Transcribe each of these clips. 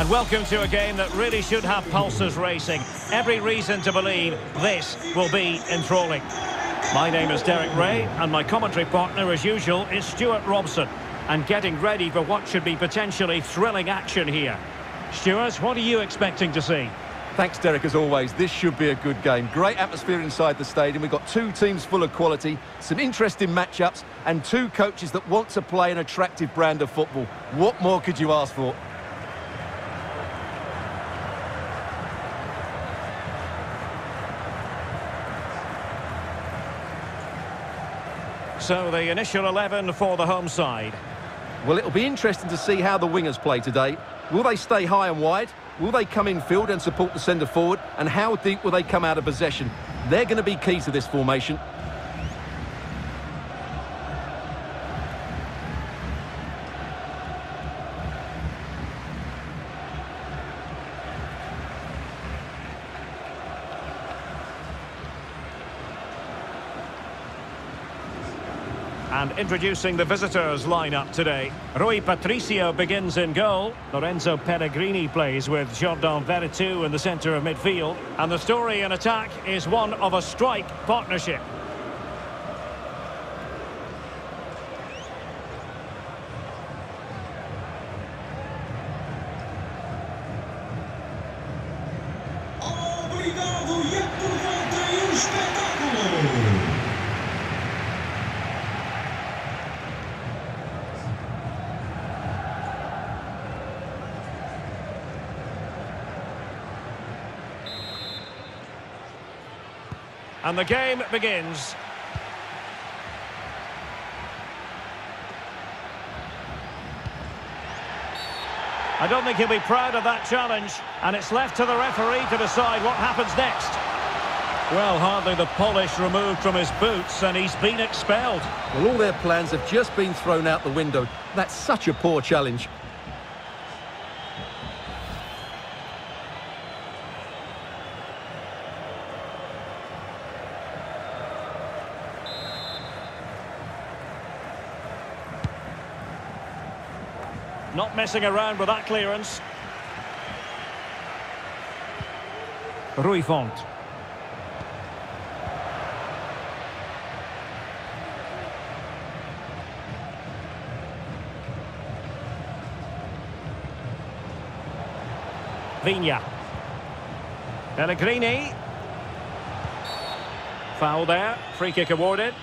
And welcome to a game that really should have pulses racing. Every reason to believe this will be enthralling. My name is Derek Ray, and my commentary partner, as usual, is Stuart Robson. And getting ready for what should be potentially thrilling action here. Stuart, what are you expecting to see? Thanks, Derek, as always. This should be a good game. Great atmosphere inside the stadium. We've got two teams full of quality, some interesting matchups, and two coaches that want to play an attractive brand of football. What more could you ask for? So the initial 11 for the home side. Well, it'll be interesting to see how the wingers play today. Will they stay high and wide? Will they come in field and support the centre forward? And how deep will they come out of possession? They're going to be key to this formation. Introducing the visitors lineup today. Rui Patricio begins in goal. Lorenzo Pellegrini plays with Jordan Veretout in the centre of midfield. And the story in attack is one of a strike partnership. And the game begins. I don't think he'll be proud of that challenge. And it's left to the referee to decide what happens next. Well, hardly the polish removed from his boots, and he's been expelled. Well, all their plans have just been thrown out the window. That's such a poor challenge. Not messing around with that clearance. Rui Font. Viña. Pellegrini. Foul there. Free kick awarded.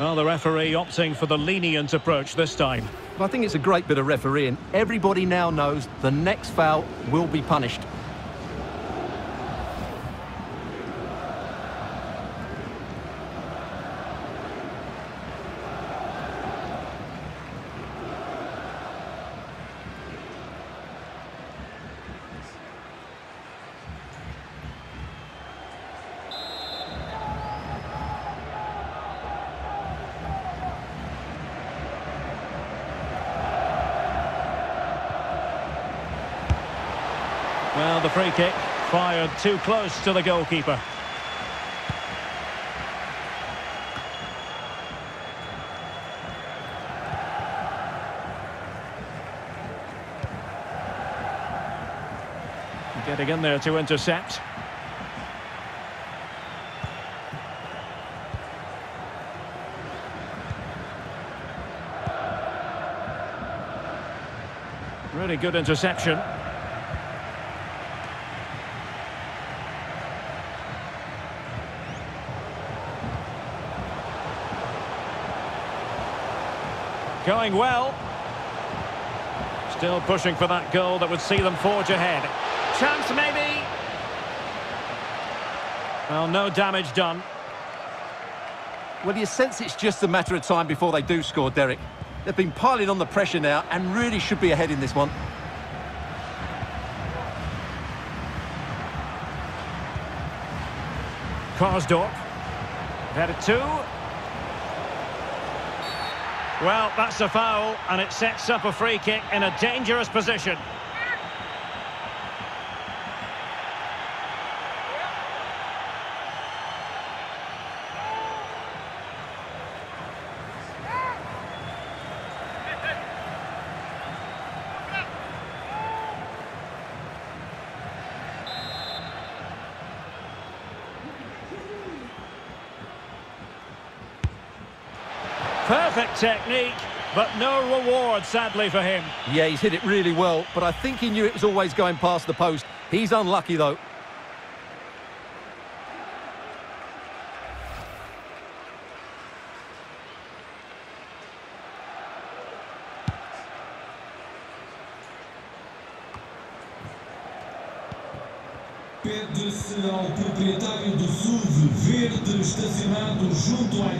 Well, the referee opting for the lenient approach this time. I think it's a great bit of refereeing. Everybody now knows the next foul will be punished. Well, the free kick fired too close to the goalkeeper. Getting in there to intercept. Really good interception. Going well. Still pushing for that goal that would see them forge ahead. Chance maybe. Well, no damage done. Well, you sense it's just a matter of time before they do score, Derek. They've been piling on the pressure now and really should be ahead in this one. Karsdorp. Veretout. Well, that's a foul, and it sets up a free kick in a dangerous position. Perfect technique, but no reward, sadly, for him. Yeah, he's hit it really well, but I think he knew it was always going past the post. He's unlucky, though.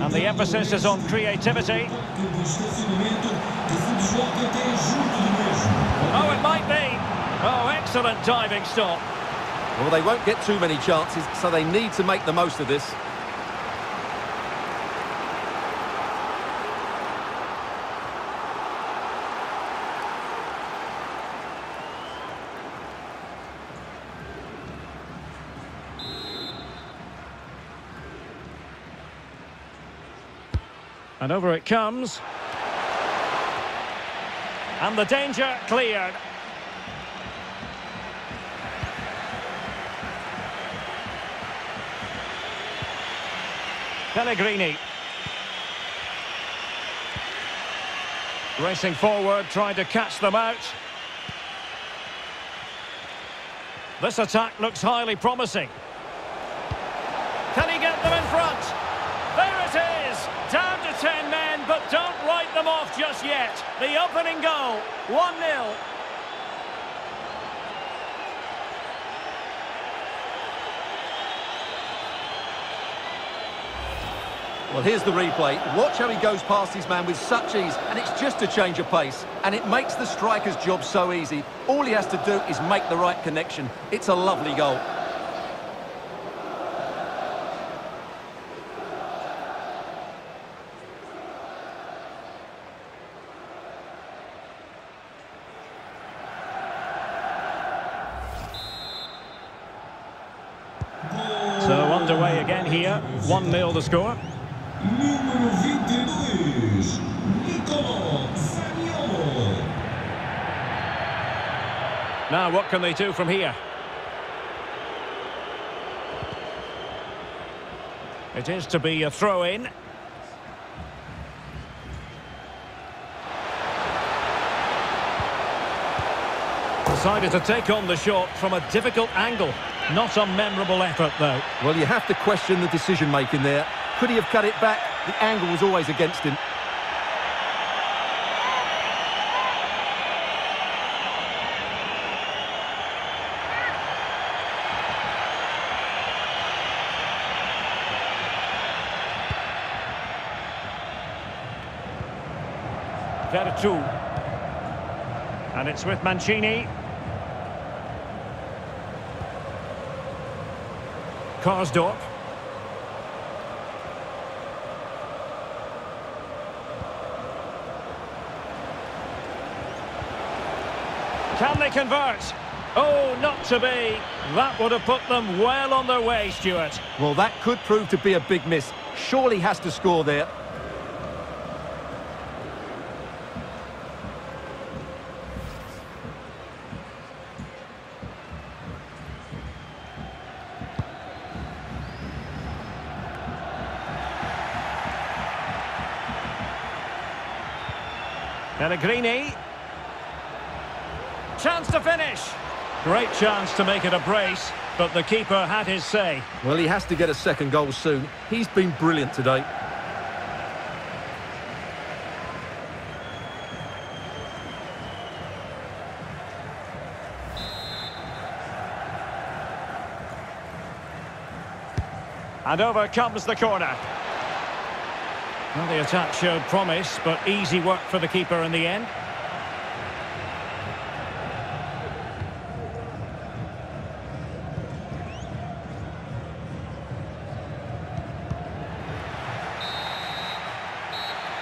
And the emphasis is on creativity. parque de estacionamento que se desloque até junto do mesmo. Oh, it might be. Oh, excellent diving stop. Well, they won't get too many chances, so they need to make the most of this. And over it comes. And the danger cleared. Pellegrini. Racing forward, trying to catch them out. This attack looks highly promising. Them off just yet. The opening goal, 1-0. Well, here's the replay. Watch how he goes past his man with such ease, and it's just a change of pace. And it makes the striker's job so easy. All he has to do is make the right connection. It's a lovely goal. So underway again here, 1-0 the score. Número 22, Nicolo Zaniolo. Now what can they do from here? It is to be a throw-in. Decided to take on the shot from a difficult angle. Not a memorable effort, though. Well, you have to question the decision-making there. Could he have cut it back? The angle was always against him. Veretout. And it's with Mancini. Karsdorp. Can they convert? Oh, not to be. That would have put them well on their way, Stuart. Well, that could prove to be a big miss. Surely has to score there. Pellegrini. Chance to finish. Great chance to make it a brace, but the keeper had his say. Well, he has to get a second goal soon. He's been brilliant today. And over comes the corner. Well, the attack showed promise, but easy work for the keeper in the end.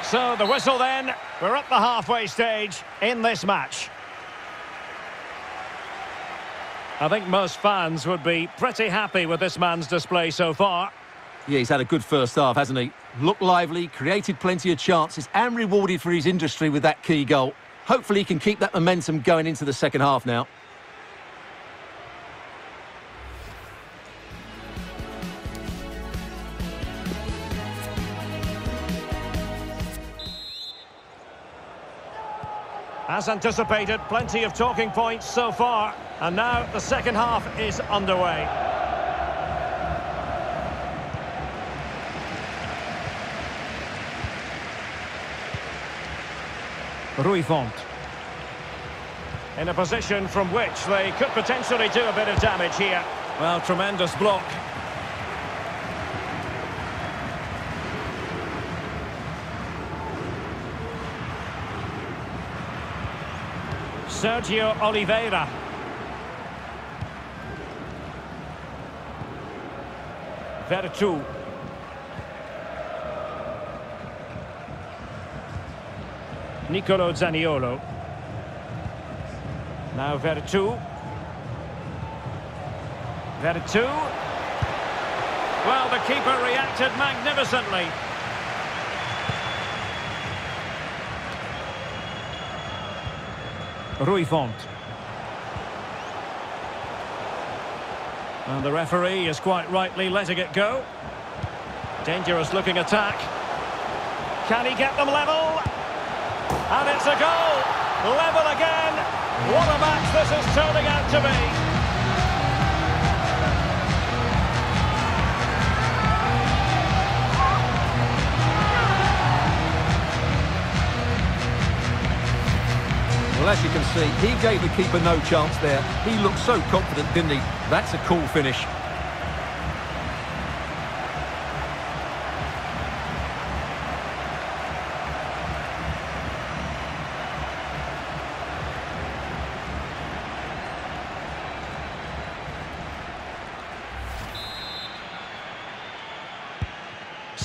So the whistle then. We're at the halfway stage in this match. I think most fans would be pretty happy with this man's display so far. Yeah, he's had a good first half, hasn't he? Looked lively, created plenty of chances and rewarded for his industry with that key goal. Hopefully he can keep that momentum going into the second half now. As anticipated, plenty of talking points so far. And now the second half is underway. Rui Font. In a position from which they could potentially do a bit of damage here. Well, tremendous block. Sergio Oliveira. Veretout. Nicolo Zaniolo. Now Veretout. Veretout. Well, the keeper reacted magnificently. Rui Font. And the referee is quite rightly letting it go. Dangerous looking attack. Can he get them level? And it's a goal! Level again! What a match this is turning out to be! Well, as you can see, he gave the keeper no chance there. He looked so confident, didn't he? That's a cool finish.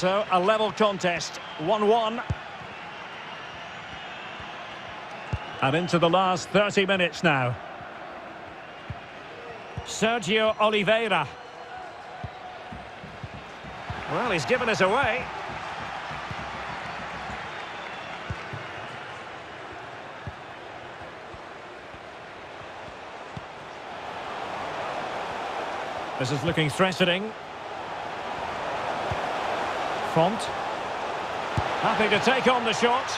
So, a level contest, 1-1. And into the last 30 minutes now. Sergio Oliveira. Well, he's given us away. This is looking threatening. Font. Happy to take on the shot.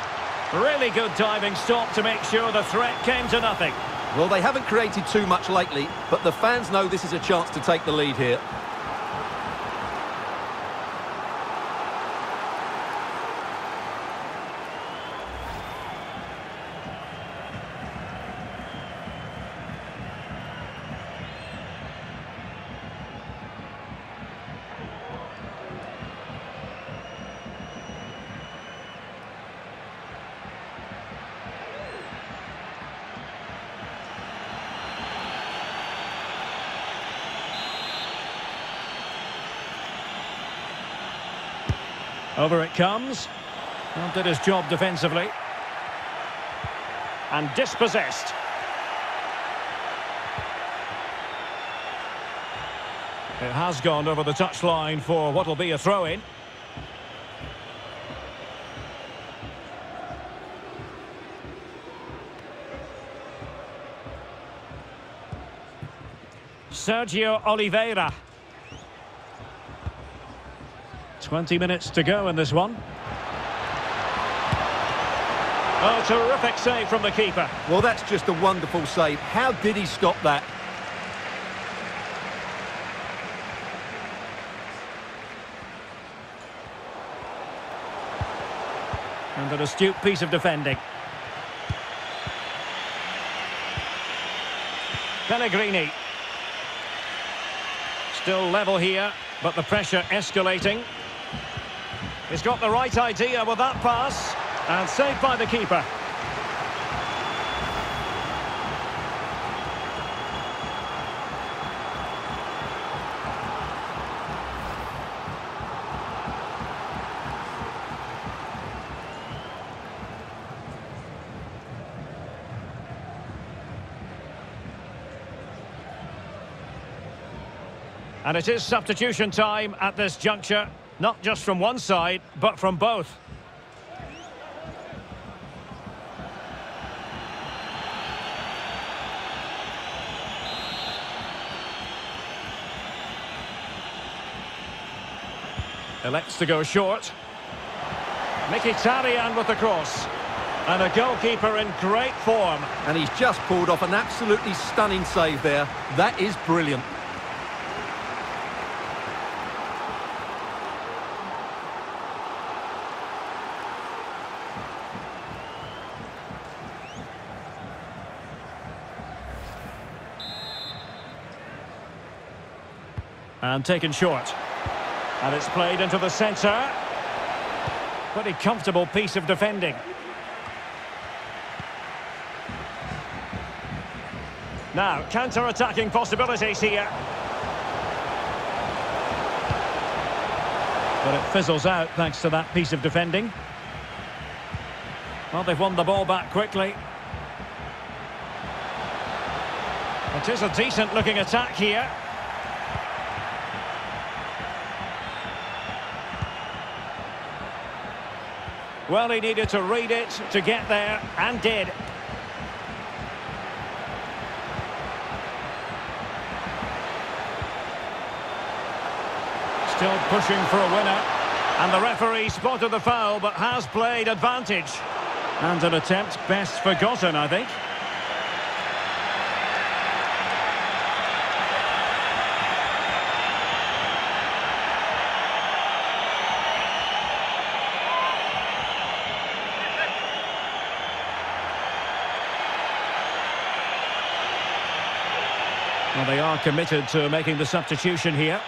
Really good diving stop to make sure the threat came to nothing. Well, they haven't created too much lately, but the fans know this is a chance to take the lead here. Over it comes. Well, did his job defensively. And dispossessed. It has gone over the touchline for what will be a throw-in. Sergio Oliveira. 20 minutes to go in this one. Oh, terrific save from the keeper. Well, that's just a wonderful save. How did he stop that? And an astute piece of defending. Pellegrini. Still level here, but the pressure escalating. He's got the right idea with that pass. And saved by the keeper. And it is substitution time at this juncture. Not just from one side, but from both. Elects to go short. Mkhitaryan with the cross. And a goalkeeper in great form. And he's just pulled off an absolutely stunning save there. That is brilliant. And taken short. And it's played into the centre. Pretty comfortable piece of defending. Now, counter-attacking possibilities here. But it fizzles out thanks to that piece of defending. Well, they've won the ball back quickly. It is a decent-looking attack here. Well, he needed to read it to get there, and did. Still pushing for a winner. And the referee spotted the foul, but has played advantage. And an attempt best forgotten, I think. Well, they are committed to making the substitution here.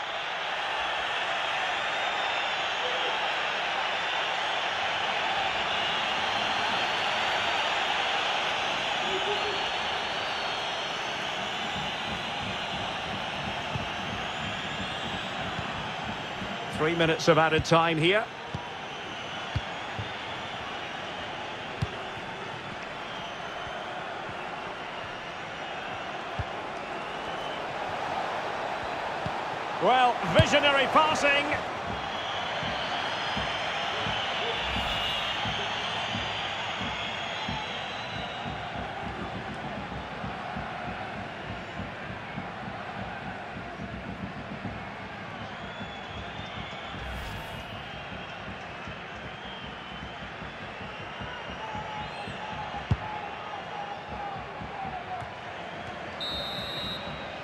Three minutes of added time here. Well, visionary passing.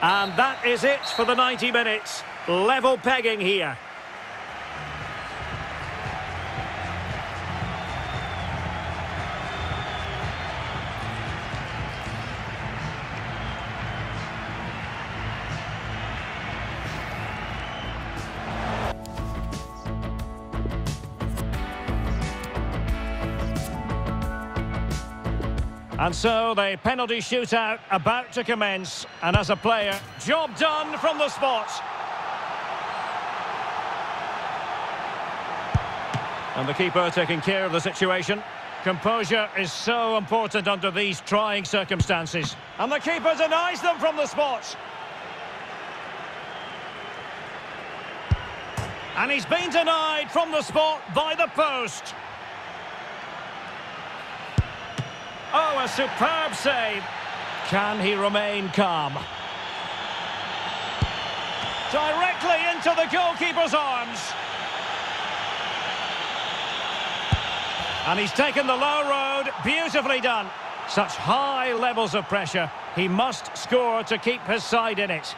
And that is it for the 90 minutes. Level pegging here. And so the penalty shootout about to commence. And as a player, job done from the spot. And the keeper taking care of the situation. Composure is so important under these trying circumstances. And the keeper denies them from the spot. And he's been denied from the spot by the post. Oh, a superb save. Can he remain calm? Directly into the goalkeeper's arms. And he's taken the low road. Beautifully done. Such high levels of pressure. He must score to keep his side in it.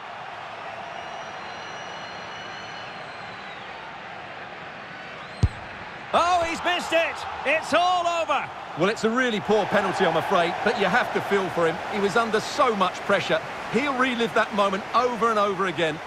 Oh, he's missed it. It's all over. Well, it's a really poor penalty, I'm afraid, but you have to feel for him. He was under so much pressure. He'll relive that moment over and over again.